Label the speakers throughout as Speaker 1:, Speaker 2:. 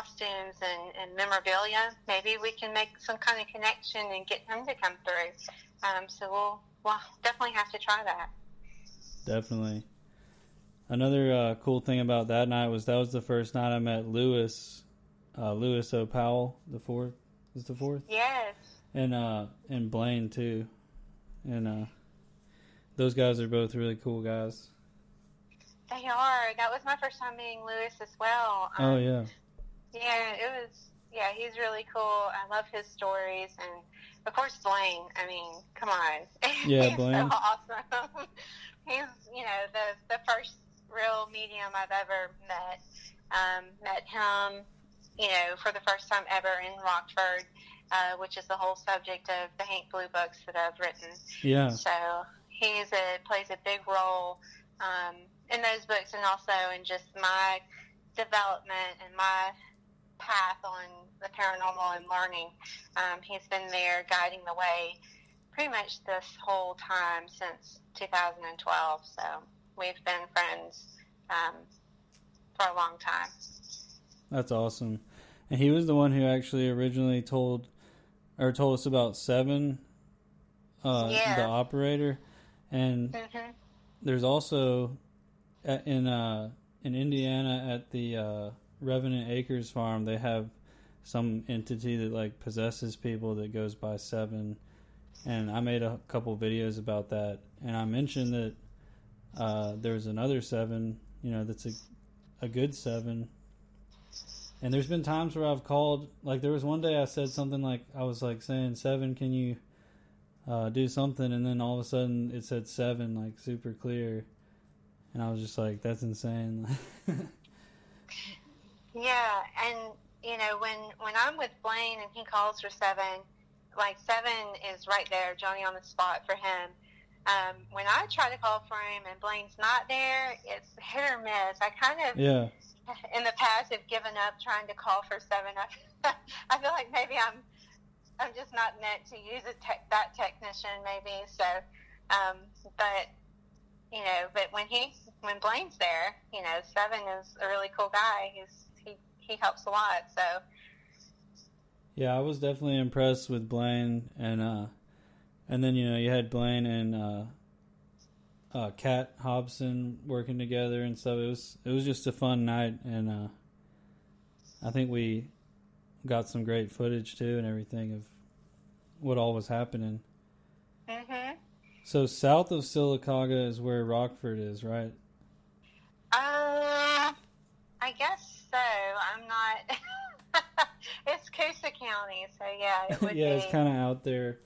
Speaker 1: costumes and, and memorabilia, maybe we can make some kind of connection and get him to come through. Um, so we'll, we'll definitely have to try that.
Speaker 2: Definitely. Another uh, cool thing about that night was that was the first night I met Lewis, uh, Lewis O. Powell, the fourth. Is the fourth?
Speaker 1: Yes.
Speaker 2: And uh, and Blaine too, and uh, those guys are both really cool guys.
Speaker 1: They are. That was my first time meeting Lewis as well.
Speaker 2: Um, oh yeah.
Speaker 1: Yeah, it was. Yeah, he's really cool. I love his stories, and of course Blaine. I mean, come on.
Speaker 2: Yeah,
Speaker 1: he's
Speaker 2: Blaine.
Speaker 1: so awesome. he's you know the the first real medium I've ever met. Um, met him, you know, for the first time ever in Rockford, uh, which is the whole subject of the Haint Blue books that I've written.
Speaker 2: Yeah.
Speaker 1: So he's a plays a big role. Um, in those books and also in just my development and my path on the paranormal and learning. Um, he's been there guiding the way pretty much this whole time since 2012. So we've been friends um, for a long time.
Speaker 2: That's awesome. And he was the one who actually originally told or told us about Seven, uh,
Speaker 1: Yeah.
Speaker 2: the operator. And
Speaker 1: hmm
Speaker 2: there's also in uh in Indiana at the uh, Revenant Acres farm they have some entity that like possesses people that goes by seven. And I made a couple videos about that. And I mentioned that uh, there's another seven you know that's a a good seven. And there's been times where I've called like there was one day I said something like I was like saying seven can you uh, do something, and then all of a sudden it said seven, like super clear, and I was just like, "That's insane."
Speaker 1: Yeah, and you know when when I'm with Blaine and he calls for seven, like seven is right there, Johnny on the spot for him. Um, when I try to call for him and Blaine's not there, it's hit or miss. I kind of
Speaker 2: yeah,
Speaker 1: in the past have given up trying to call for seven. I, I feel like maybe I'm I'm just not meant to use a tech, that technician, maybe. So, um, but you know, but when he when Blaine's there, you know, seven is a really cool guy. He's he he helps a lot. So
Speaker 2: yeah, I was definitely impressed with Blaine, and uh, and then you know you had Blaine and uh, uh, Kat Hobson working together and stuff. It was it was just a fun night, and uh, I think we got some great footage too and everything of what all was happening.
Speaker 1: hmm
Speaker 2: So south of Sylacauga is where Rockford is, right?
Speaker 1: uh, I guess so. I'm not. it's Coosa County, so yeah, it would
Speaker 2: yeah,
Speaker 1: be.
Speaker 2: it's kind of out there,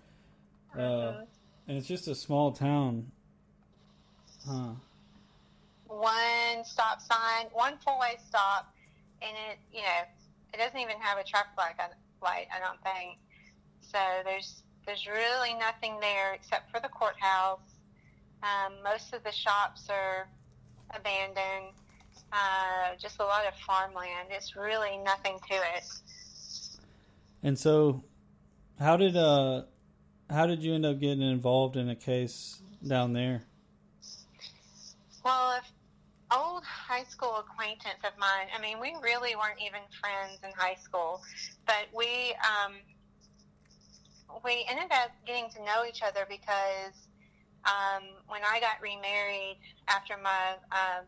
Speaker 2: uh,
Speaker 1: Mhm.
Speaker 2: and it's just a small town. Huh?
Speaker 1: one stop sign, one four way stop, and it you know it doesn't even have a traffic light. I- Light, I don't think. So there's there's really nothing there except for the courthouse. Um, most of the shops are abandoned. Uh, just a lot of farmland. It's really nothing to it.
Speaker 2: And so, how did uh, how did you end up getting involved in a case down there?
Speaker 1: Well, if old high school acquaintance of mine, I mean, we really weren't even friends in high school, but we um, we ended up getting to know each other because um, when I got remarried after my uh,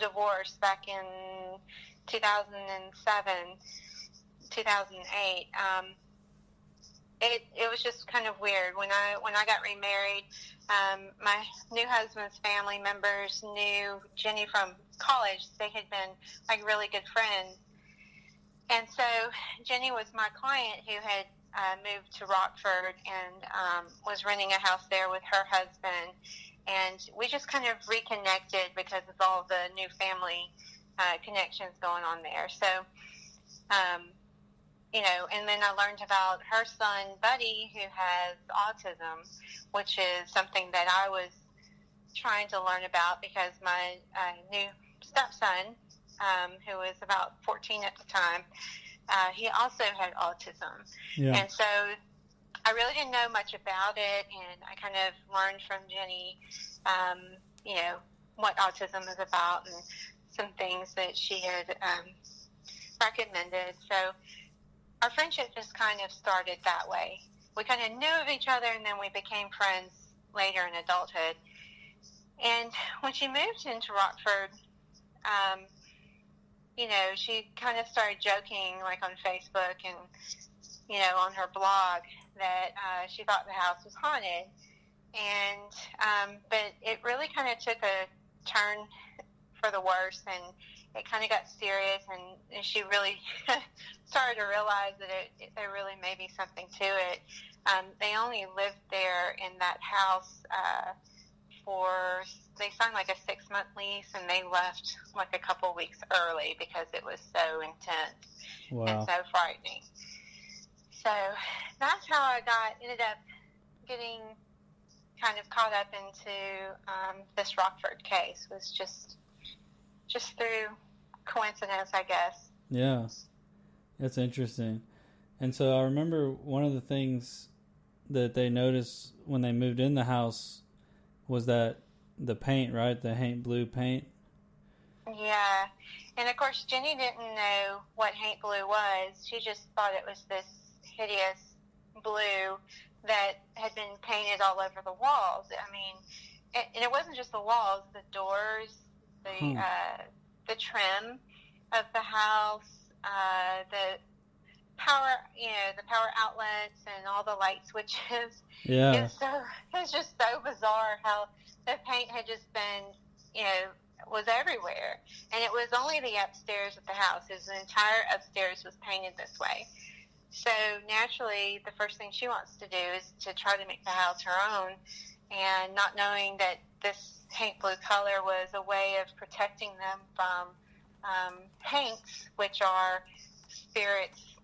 Speaker 1: divorce back in 2007, 2008. Um, it it was just kind of weird when I when I got remarried. Um, my new husband's family members knew Jenny from college. They had been like really good friends, and so Jenny was my client who had uh, moved to Rockford and um, was renting a house there with her husband. And we just kind of reconnected because of all the new family uh, connections going on there. So, um, you know, and then I learned about her son, Buddy, who has autism, which is something that I was trying to learn about because my uh, new stepson, um, who was about 14 at the time, uh, he also had autism.
Speaker 2: Yeah,
Speaker 1: And so I really didn't know much about it, and I kind of learned from Jenny, um, you know, what autism is about and some things that she had um, recommended. So our friendship just kind of started that way. We kind of knew of each other, and then we became friends later in adulthood. And when she moved into Rockford, um, you know, she kind of started joking, like on Facebook and, you know, on her blog, that uh, she thought the house was haunted. And, um, but it really kind of took a turn for the worse, and it kind of got serious, and, and she really started to realize that it, there really may be something to it. Um, they only lived there in that house uh, for they signed like a six month lease, and they left like a couple weeks early because it was so intense
Speaker 2: Wow.
Speaker 1: and so frightening. So that's how I got ended up getting kind of caught up into um, this Rockford case was just just through coincidence, I guess.
Speaker 2: Yeah, that's interesting. And so I remember one of the things that they noticed when they moved in the house was that the paint, right? The Haint blue paint.
Speaker 1: Yeah, and of course Jenny didn't know what Haint blue was. She just thought it was this hideous blue that had been painted all over the walls. I mean, and and it wasn't just the walls; the doors, the
Speaker 2: Hmm.
Speaker 1: uh, the trim of the house, uh, the power, you know, the power outlets, and all the light switches.
Speaker 2: Yeah,
Speaker 1: was so it was just so bizarre how the paint had just been, you know, was everywhere, and it was only the upstairs of the house. His entire upstairs was painted this way. So naturally, the first thing she wants to do is to try to make the house her own, and not knowing that this Haint blue color was a way of protecting them from um, haints, which are spirits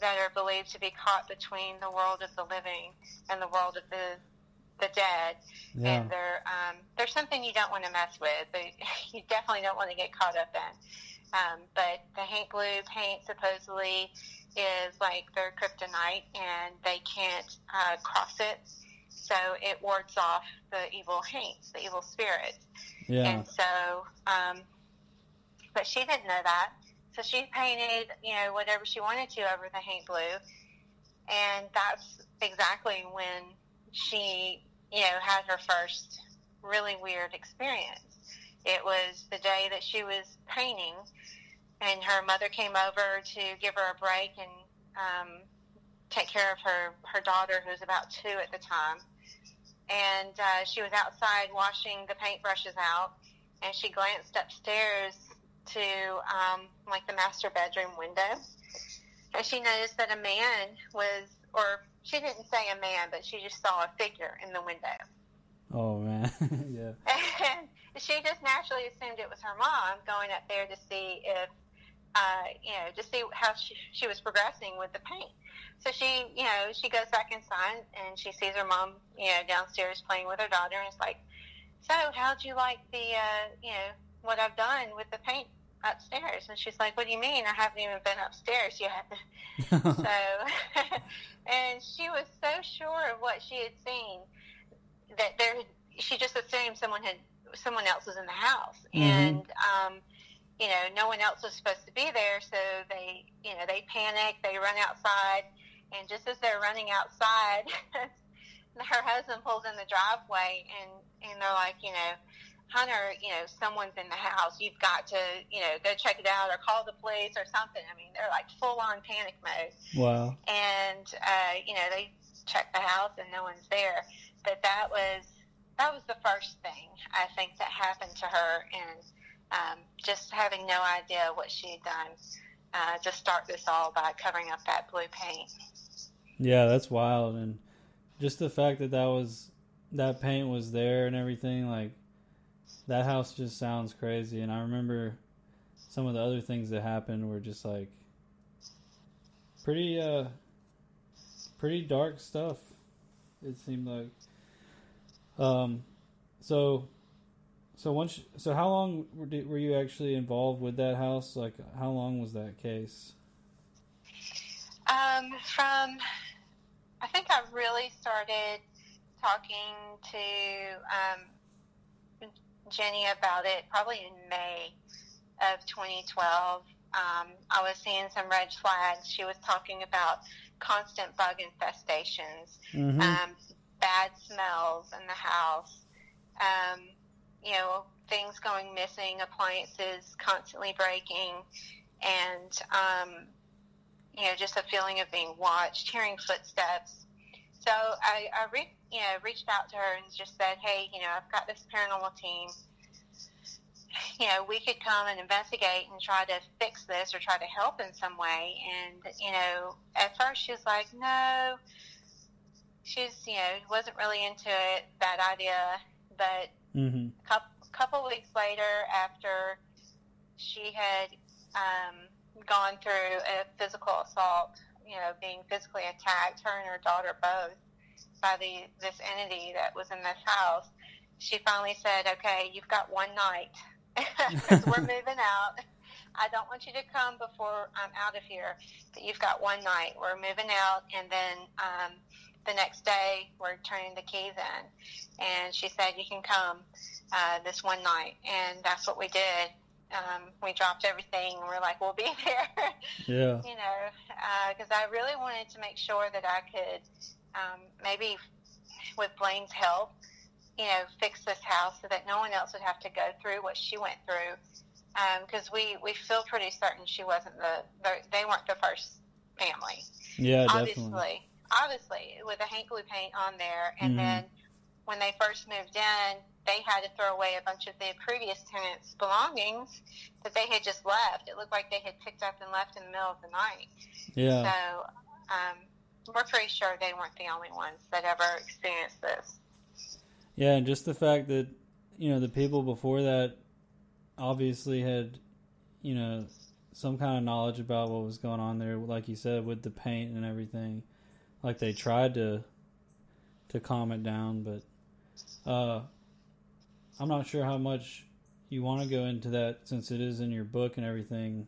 Speaker 1: that are believed to be caught between the world of the living and the world of the the dead.
Speaker 2: yeah,
Speaker 1: And they're um, they're something you don't want to mess with. They, you definitely don't want to get caught up in. Um, but the Haint Blue paint supposedly is like their kryptonite, and they can't uh, cross it. So it wards off the evil haints, the evil spirits.
Speaker 2: yeah,
Speaker 1: And so, um, but she didn't know that. So she painted, you know, whatever she wanted to over the Haint Blue. And that's exactly when she, you know, had her first really weird experience. It was the day that she was painting, and her mother came over to give her a break and um, take care of her, her daughter, who was about two at the time. And uh, she was outside washing the paintbrushes out, and she glanced upstairs to um, like the master bedroom window, and she noticed that a man was, or she didn't say a man, but she just saw a figure in the window,
Speaker 2: oh man, yeah,
Speaker 1: and she just naturally assumed it was her mom going up there to see if, uh, you know, to see how she, she was progressing with the paint. So she, you know, she goes back inside and she sees her mom, you know, downstairs playing with her daughter, and it's like, so how'd you like the, uh, you know, what I've done with the paint upstairs? And she's like, what do you mean? I haven't even been upstairs yet. so, and she was so sure of what she had seen that there, she just assumed someone had, someone else was in the house,
Speaker 2: Mhm.
Speaker 1: and um, you know, no one else was supposed to be there, so they, you know, they panic, they run outside, and just as they're running outside, her husband pulls in the driveway, and and they're like, you know. Hunter, you know, someone's in the house. You've got to, you know, go check it out or call the police or something. I mean, they're like full on panic mode
Speaker 2: wow,
Speaker 1: and uh, you know they check the house and no one's there. But that was that was the first thing I think that happened to her, and um, just having no idea what she had done uh, to start this all by covering up that blue paint.
Speaker 2: Yeah, that's wild, and just the fact that that was that paint was there and everything, like that house just sounds crazy. And I remember some of the other things that happened were just like pretty, uh, pretty dark stuff. It seemed like. Um, so, so once, so how long were, were you actually involved with that house? Like, how long was that case?
Speaker 1: Um, from I think I really started talking to um, Jenny about it probably in May of 2012. um, I was seeing some red flags. She was talking about constant bug infestations,
Speaker 2: Mhm.
Speaker 1: um, bad smells in the house, um, you know, things going missing, appliances constantly breaking, and, um, you know, just a feeling of being watched, hearing footsteps. So I, I re- you know, reached out to her and just said, hey, you know, I've got this paranormal team. You know, we could come and investigate and try to fix this or try to help in some way. And, you know, at first she was like, no, she's, you know, wasn't really into it, that idea. But
Speaker 2: Mhm.
Speaker 1: a couple, couple weeks later, after she had um, gone through a physical assault, you know, being physically attacked, her and her daughter both, by the this entity that was in this house, she finally said, "Okay, you've got one night. 'Cause we're moving out. I don't want you to come before I'm out of here, but you've got one night. We're moving out, and then um, the next day we're turning the keys in." And she said, "You can come uh, this one night," and that's what we did. Um, we dropped everything, and we're like, "We'll be there."
Speaker 2: Yeah.
Speaker 1: you know, because I really wanted to make sure that I could um, maybe, with Blaine's help, you know, fix this house so that no one else would have to go through what she went through. Because we we feel pretty certain she wasn't the, the they weren't the first family.
Speaker 2: Yeah, definitely.
Speaker 1: obviously, obviously, with the Haint Blue paint on there, and
Speaker 2: Mhm.
Speaker 1: then when they first moved in, they had to throw away a bunch of the previous tenants' belongings that they had just left. It looked like they had picked up and left in the middle of the night.
Speaker 2: Yeah.
Speaker 1: So um, we're pretty sure they weren't the only ones that ever experienced this.
Speaker 2: Yeah, and just the fact that you know the people before that obviously had you know some kind of knowledge about what was going on there, like you said, with the paint and everything. Like they tried to to calm it down, but uh, I'm not sure how much you want to go into that since it is in your book and everything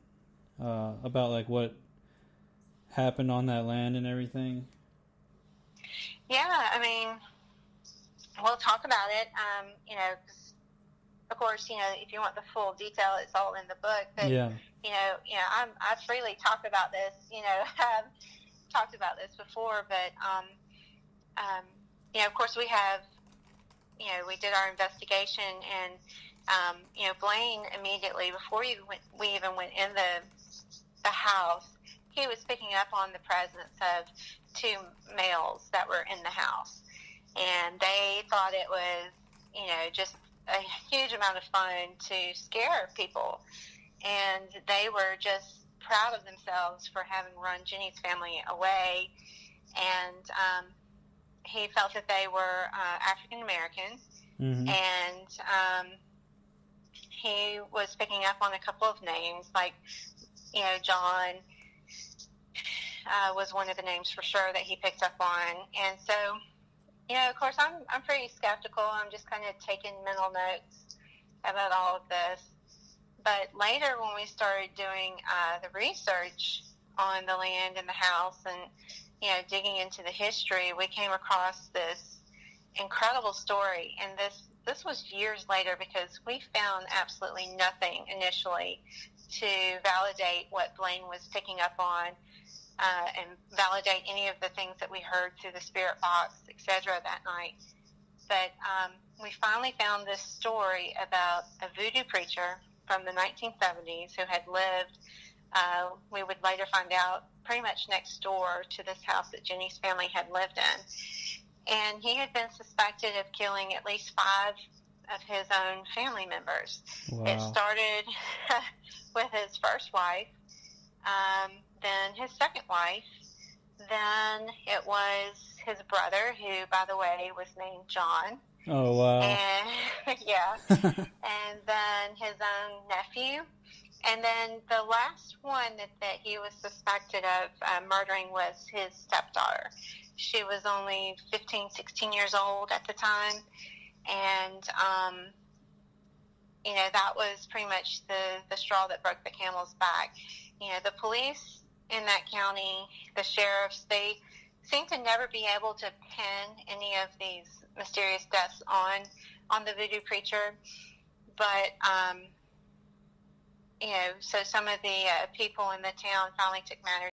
Speaker 2: uh, about like what happened on that land and everything.
Speaker 1: Yeah, I mean, we'll talk about it. Um, you know, 'cause of course, you know, if you want the full detail, it's all in the book. But
Speaker 2: Yeah.
Speaker 1: you know, you know, I'm, I freely talk about this. You know, I've talked about this before, but um, um, you know, of course, we have, you know, we did our investigation, and um, you know, Blaine immediately before you we even went in the the house, he was picking up on the presence of two males that were in the house, and they thought it was, you know, just a huge amount of fun to scare people and they were just proud of themselves for having run Jenny's family away. And um, he felt that they were uh, African American,
Speaker 2: hmm
Speaker 1: and um, he was picking up on a couple of names, like you know, John uh, was one of the names for sure that he picked up on, and so. You know, of course, I'm I'm pretty skeptical. I'm just kind of taking mental notes about all of this. But later, when we started doing uh, the research on the land and the house, and you know, digging into the history, we came across this incredible story. And this this was years later because we found absolutely nothing initially to validate what Blaine was picking up on. Uh, and validate any of the things that we heard through the spirit box, etc., that night. But um, we finally found this story about a voodoo preacher from the 1970s who had lived, uh, we would later find out, pretty much next door to this house that Jenny's family had lived in. And he had been suspected of killing at least five of his own family members. It started with his first wife, um, then his second wife, then it was his brother, who, by the way, was named John.
Speaker 2: Oh wow.
Speaker 1: And yeah, and then his own nephew, and then the last one that, that he was suspected of uh, murdering was his stepdaughter. She was only 15, 16 years old at the time, and um, you know that was pretty much the the straw that broke the camel's back. You know, the police in that county, the sheriffs, they seem to never be able to pin any of these mysterious deaths on on the voodoo preacher, but um, you know, so some of the uh, people in the town finally took matters